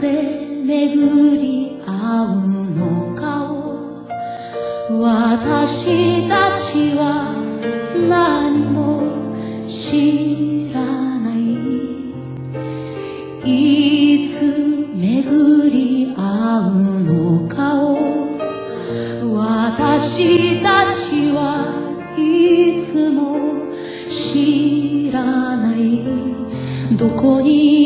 ぜ巡り合うのかを私たちは何も知らない。いつ巡り合うのかを私たちはい。つも知らない。どこに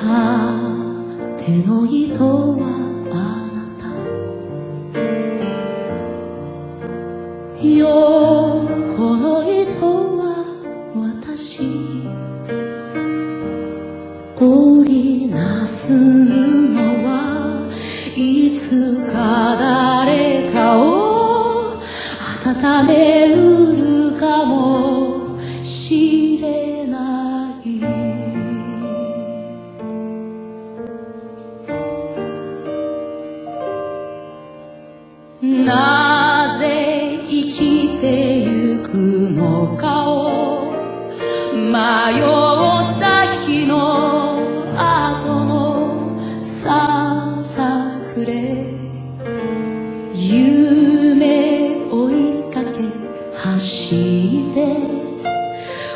縦の糸はあなた。横の糸は私。織りなす布はいつか誰かを温めうるかも。のかを迷った日の後のささくれ。夢追いかけ走って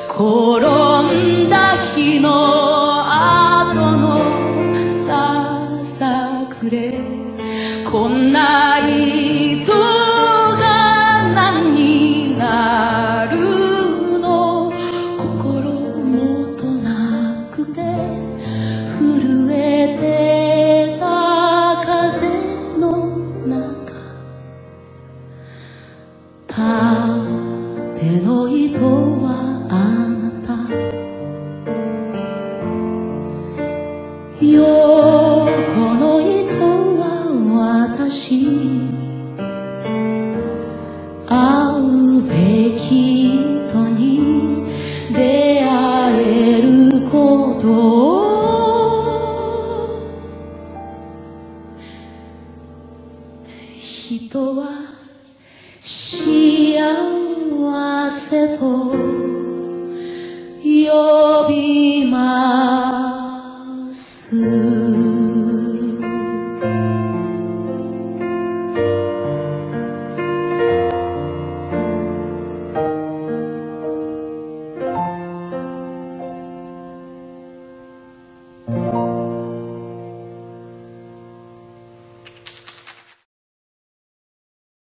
転んだ日の後のささくれ。こんな縦の糸はあなた。横の糸は私。会うべき人に出会えること。を人は幸せと呼びます。